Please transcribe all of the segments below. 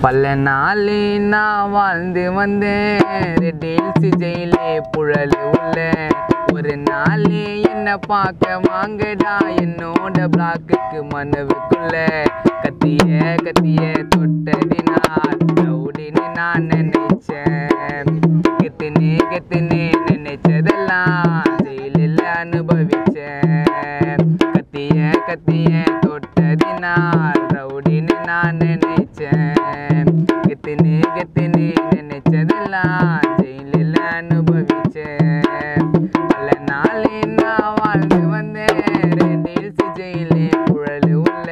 பல நாளே நான் வாழ்ந்து வந்தேன். ரெட்டில்ஸ் ஜெயிலே புழல் உள்ள. ஒரு நாளே என்ன பார்க்க வாங்கடா. என்னோட பிளாக்குக்கு மனவுக்குள்ள. கத்திய கத்திய தொட்டதினார் ரவுடின்னு நான் நினைச்சேன். கெத்துனே கெத்துனே நினைச்சதெல்லாம் ஜெயிலில் அனுபவிச்சேன். கத்திய கத்திய தொட்டதினார் கெத்துனே கெத்துனே நினைச்சதெல்லாம் ஜெயிலில் அனுபவிச்சேன் பல நாளே நான் வாழ்ந்து வந்தேன் ரெண்டில்ஸ் ஜெயிலே குழல் உள்ள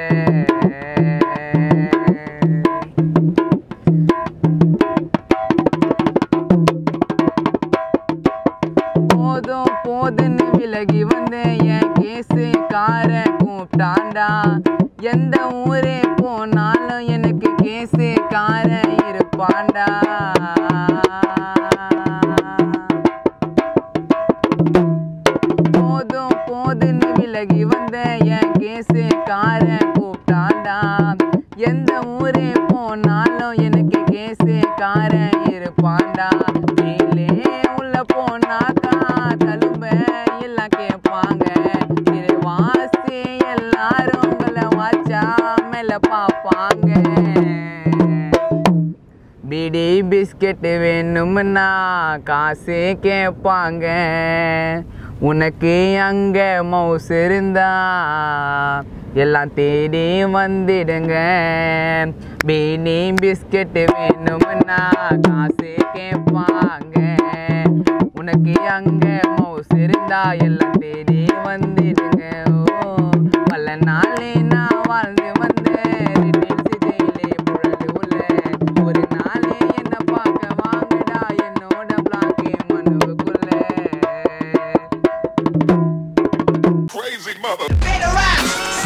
போதும் போதுன்னு விலகி வந்தேன் என் கேசு கார கூப்பிட்டாண்டா எந்த ஊரே பாண்டா. போதும் போதுன்னு விலகி வந்த என் கேஸு காரன் கூப்பிட்டாண்டா எந்த ஊரே போனாலும் எனக்கு கேஸு கார இருப்பாண்டா ஜெயிலே உள்ள போனாக்கா தழும்ப எல்லாம் கேட்பாங்க. வாசி எல்லாரும் உங்களை வாச்சா மேல பார்ப்பாங்க பிடி பிஸ்கெட்டு வேணும்னா காசு கேட்பாங்க. உனக்கு அங்கே மவுஸ் இருந்தா எல்லாம் தேடி வந்துடுங்க. பீனி பிஸ்கெட் வேணும்னா காசு கேட்பாங்க. உனக்கு அங்கே மவுஸ் இருந்தா எல்லாம் தேடி வந்துடுங்க. ஓ பல நாளே நான் வாழ்ந்து mother.